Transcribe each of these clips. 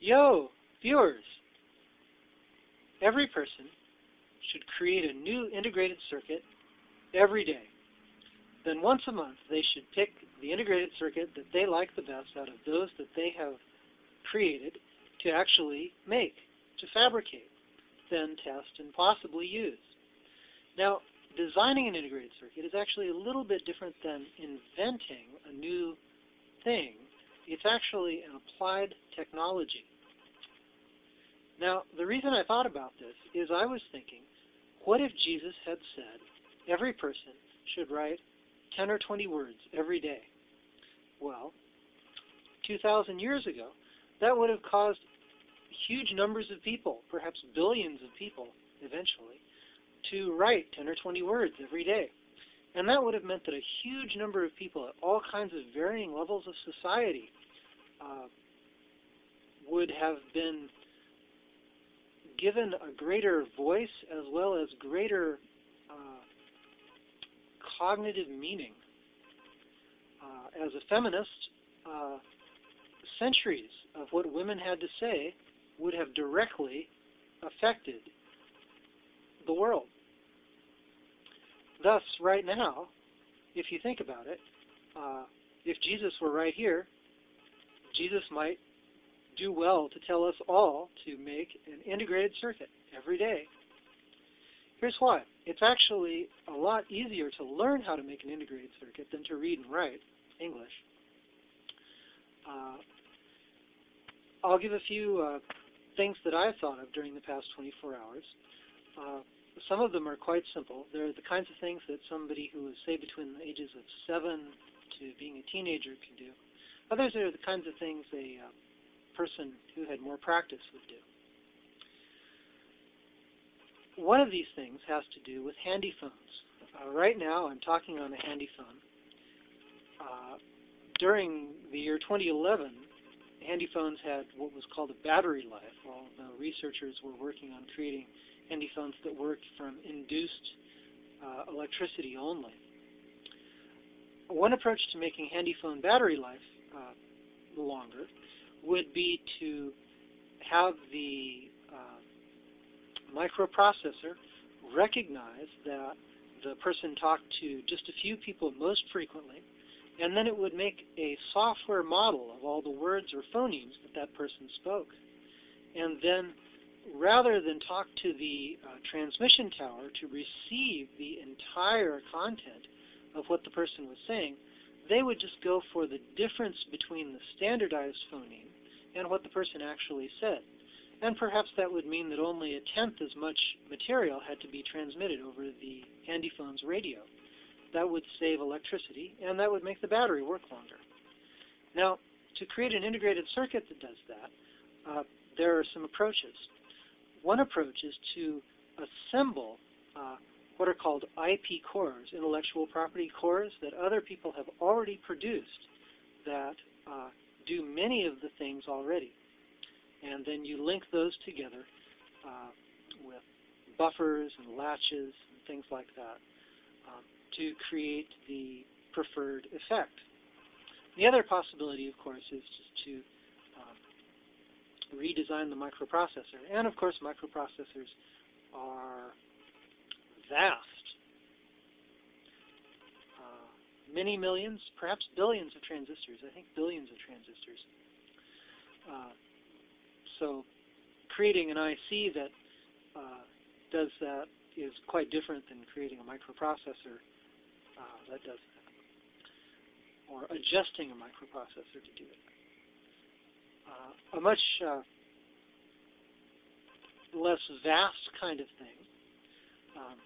Yo, viewers! Every person should create a new integrated circuit every day. Then once a month, they should pick the integrated circuit that they like the best out of those that they have created to actually make, to fabricate, then test, and possibly use. Now, designing an integrated circuit is actually a little bit different than inventing a new thing. It's actually an applied technology. Now, the reason I thought about this is I was thinking, what if Jesus had said every person should write 10 or 20 words every day? Well, 2,000 years ago, that would have caused huge numbers of people, perhaps billions of people eventually, to write 10 or 20 words every day. And that would have meant that a huge number of people at all kinds of varying levels of society uh, would have been given a greater voice as well as greater uh, cognitive meaning. Uh, as a feminist, uh, centuries of what women had to say would have directly affected the world. Thus, right now, if you think about it, uh, if Jesus were right here, Jesus might do well to tell us all to make an integrated circuit every day. Here's why. It's actually a lot easier to learn how to make an integrated circuit than to read and write English. Uh, I'll give a few uh, things that I've thought of during the past 24 hours. Uh, some of them are quite simple. They're the kinds of things that somebody who is, say, between the ages of 7 to being a teenager can do. Others are the kinds of things a uh, person who had more practice would do. One of these things has to do with handy phones. Uh, right now, I'm talking on a handy phone. Uh, during the year 2011, handy phones had what was called a battery life. While the researchers were working on creating handy phones that worked from induced uh, electricity only. One approach to making handy phone battery life uh, longer would be to have the uh, microprocessor recognize that the person talked to just a few people most frequently, and then it would make a software model of all the words or phonemes that that person spoke. And then rather than talk to the uh, transmission tower to receive the entire content of what the person was saying, they would just go for the difference between the standardized phoneme and what the person actually said. And perhaps that would mean that only a tenth as much material had to be transmitted over the handyphone's radio. That would save electricity, and that would make the battery work longer. Now, to create an integrated circuit that does that, uh, there are some approaches. One approach is to assemble uh, what are called IP cores, intellectual property cores, that other people have already produced that uh, do many of the things already. And then you link those together uh, with buffers and latches and things like that um, to create the preferred effect. The other possibility, of course, is just to um, redesign the microprocessor. And of course, microprocessors are vast many millions, perhaps billions of transistors. I think billions of transistors. Uh, so creating an IC that uh, does that is quite different than creating a microprocessor uh, that does that, or adjusting a microprocessor to do it. Uh, a much uh, less vast kind of thing. Um,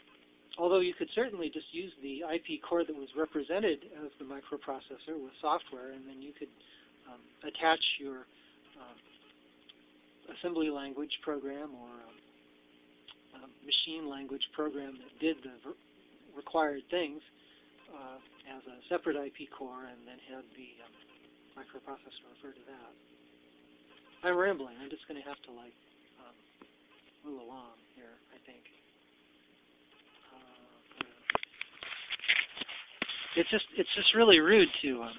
although you could certainly just use the IP core that was represented as the microprocessor with software, and then you could um, attach your um, assembly language program or um, machine language program that did the required things uh, as a separate IP core, and then have the um, microprocessor refer to that. I'm rambling. I'm just going to have to like um, move along here, I think. it's just it's just really rude to um,